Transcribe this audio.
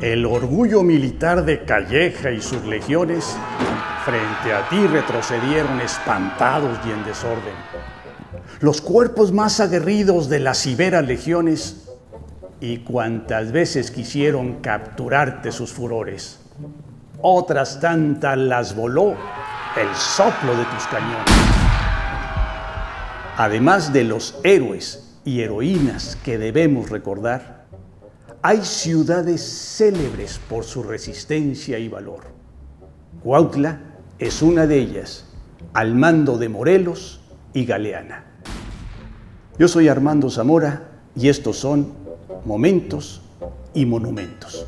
el orgullo militar de Calleja y sus legiones frente a ti retrocedieron espantados y en desorden. Los cuerpos más aguerridos de las iberas legiones y cuantas veces quisieron capturarte sus furores. Otras tantas las voló el soplo de tus cañones. Además de los héroes y heroínas que debemos recordar, hay ciudades célebres por su resistencia y valor. Cuautla es una de ellas, al mando de Morelos y Galeana. Yo soy Armando Zamora y estos son Momentos y Monumentos.